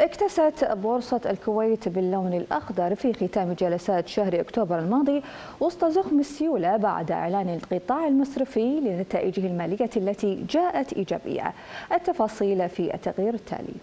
اكتست بورصة الكويت باللون الأخضر في ختام جلسات شهر أكتوبر الماضي وسط زخم السيولة بعد إعلان القطاع المصرفي لنتائجه المالية التي جاءت إيجابية. التفاصيل في التغيير التالي.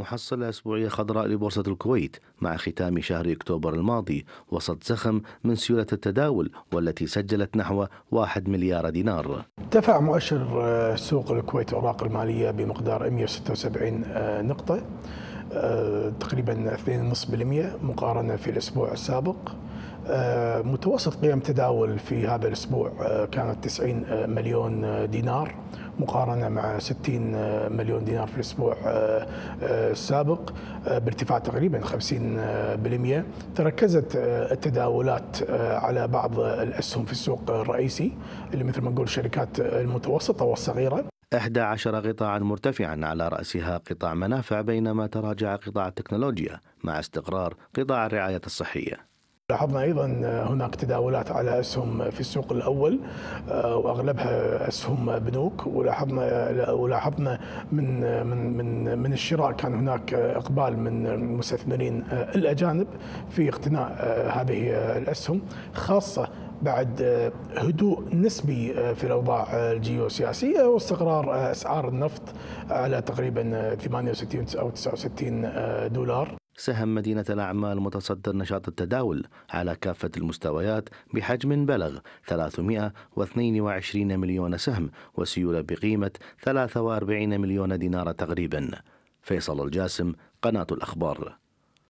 محصلة أسبوعية خضراء لبورصة الكويت مع ختام شهر أكتوبر الماضي وسط زخم من سيولة التداول والتي سجلت نحو 1 مليار دينار. ارتفع مؤشر آه، سوق الكويت الأوراق المالية بمقدار 176 آه، نقطة. تقريبا 2.5% مقارنة في الأسبوع السابق. متوسط قيم تداول في هذا الأسبوع كانت 90 مليون دينار مقارنة مع 60 مليون دينار في الأسبوع آه، آه، السابق آه، بارتفاع تقريبا 50% تركزت التداولات على بعض الأسهم في السوق الرئيسي اللي مثل ما نقول الشركات المتوسطة والصغيرة 11 قطاعا مرتفعا على رأسها قطاع منافع بينما تراجع قطاع التكنولوجيا مع استقرار قطاع الرعاية الصحية. لاحظنا أيضا هناك تداولات على أسهم في السوق الأول آه، وأغلبها أسهم بنوك ولاحظنا ولاحظنا من من من من الشراء كان هناك إقبال من المستثمرين الأجانب في اقتناء آه، هذه الأسهم خاصة بعد هدوء نسبي في الأوضاع الجيوسياسية واستقرار أسعار النفط على تقريبا 68 أو 69 دولار. سهم مدينة الأعمال متصدر نشاط التداول على كافة المستويات بحجم بلغ 322 مليون سهم وسيولة بقيمة 43 مليون دينار تقريبا. فيصل الجاسم قناة الأخبار.